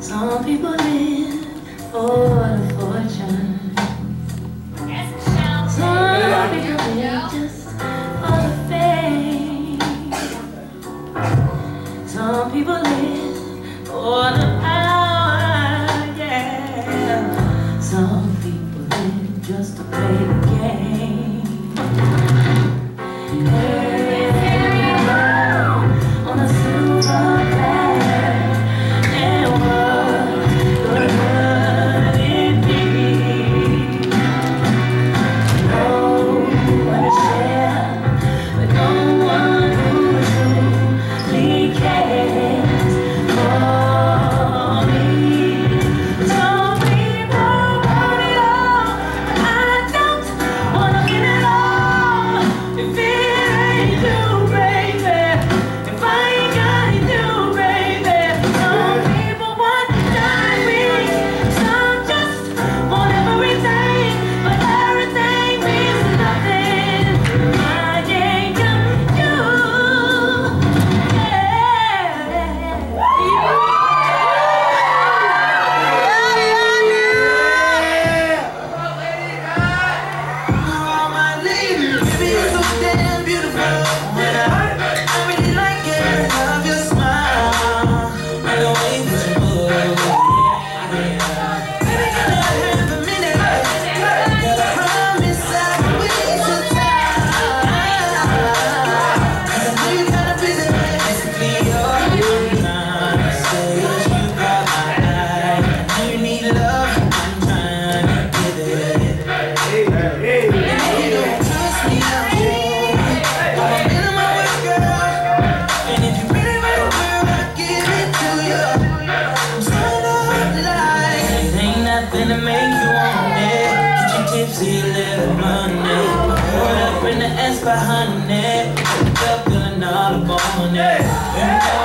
Some people live for a fortune. Some people live just for the fame. Some people live for an hour, yeah. Some people live just to pay 11 Monday. Put up in the S behind it. Up feeling all up on it.